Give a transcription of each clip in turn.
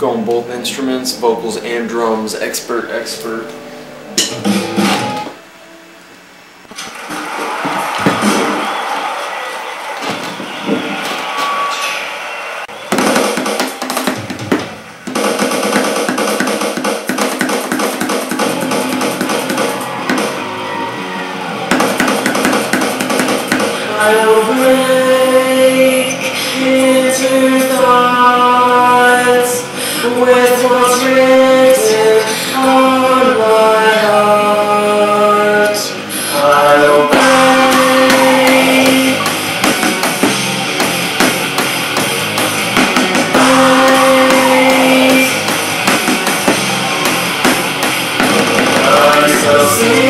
go on both instruments, vocals and drums, expert, expert. see.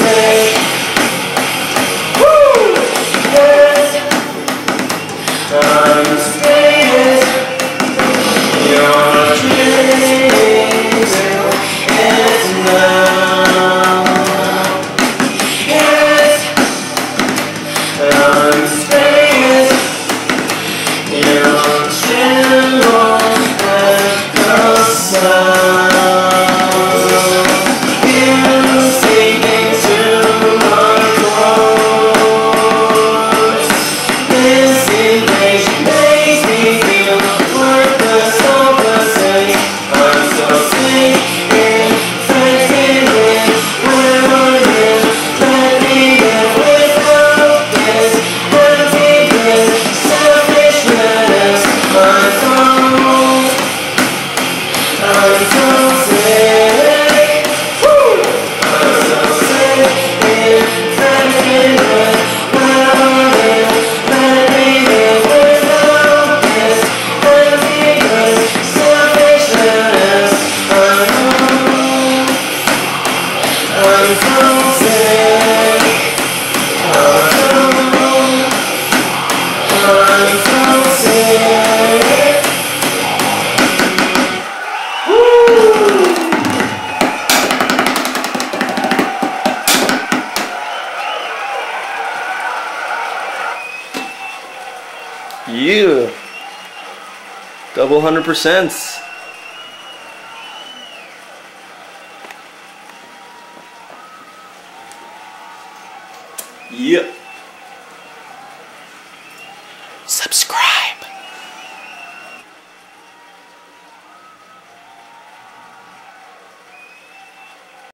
you. Double 100%. Yep.